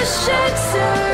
She just shakes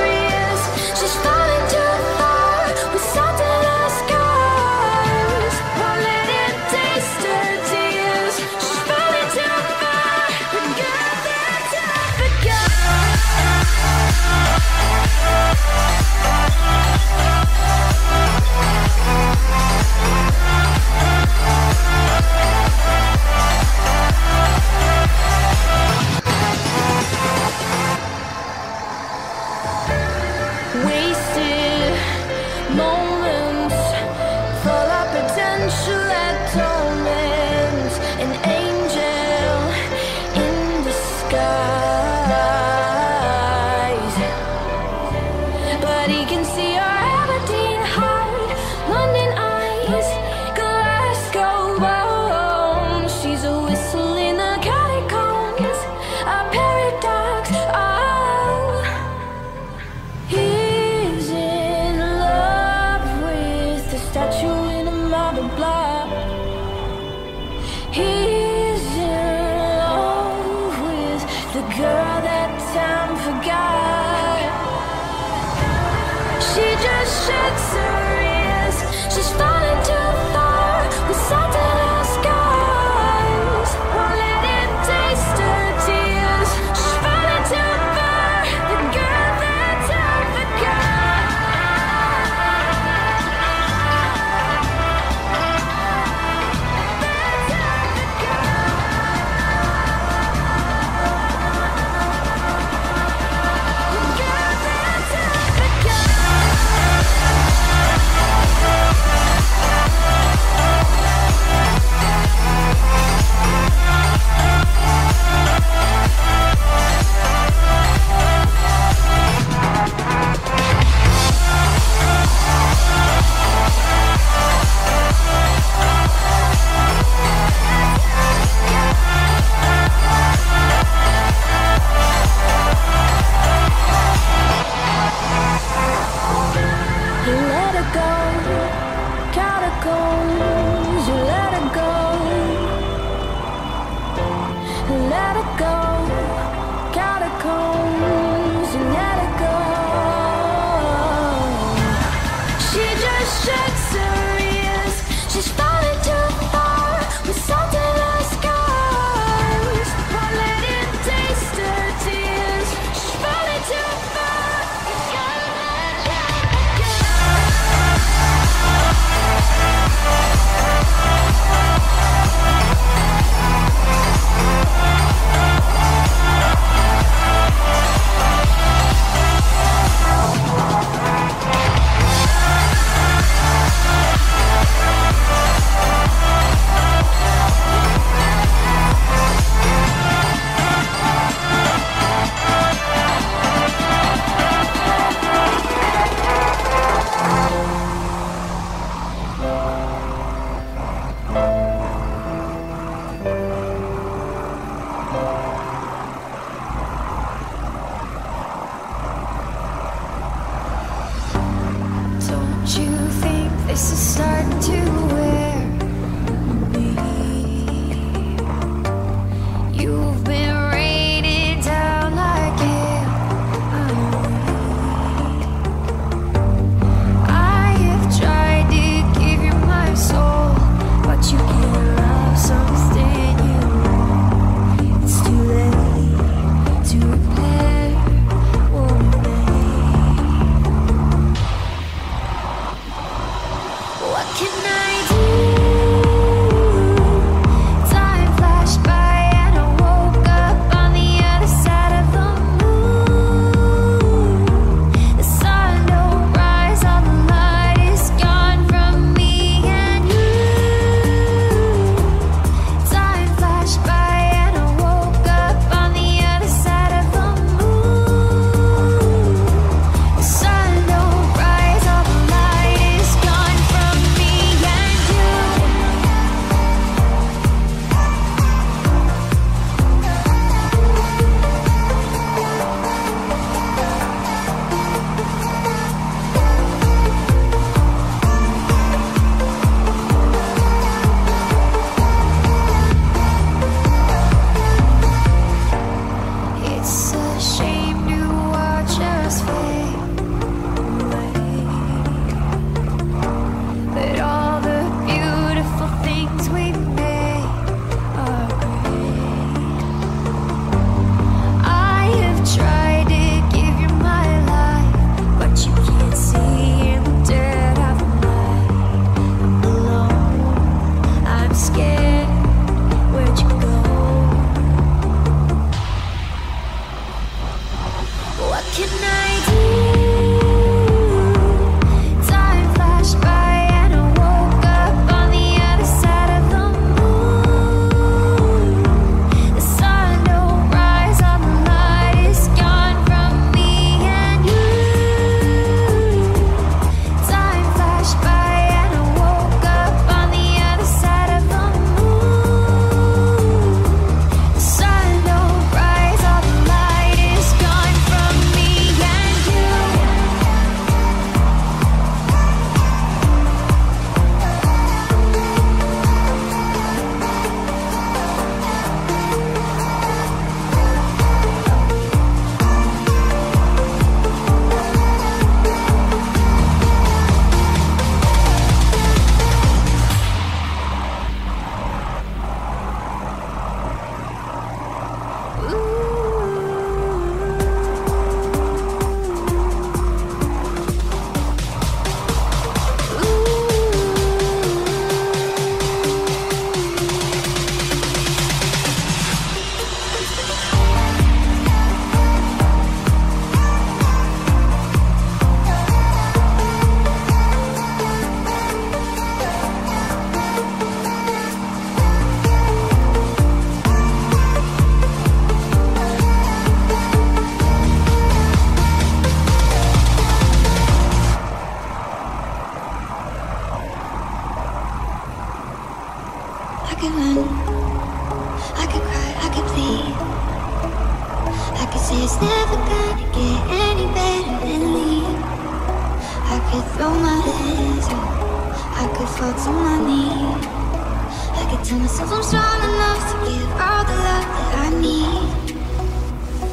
Tell myself I'm strong enough to give all the love that I need.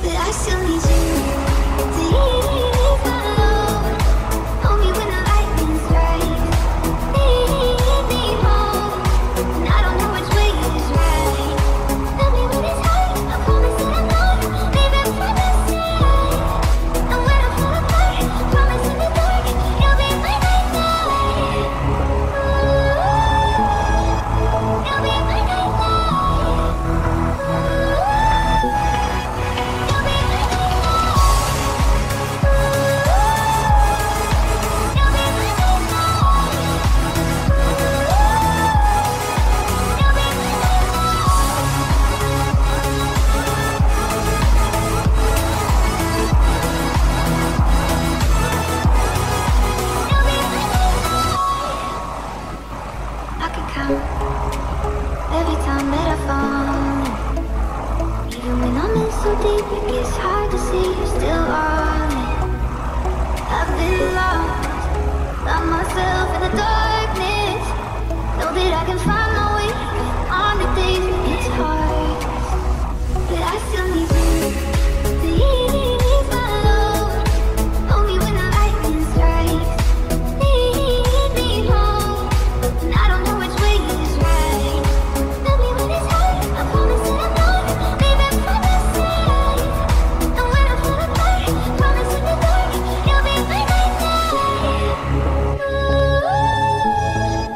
But I still need you.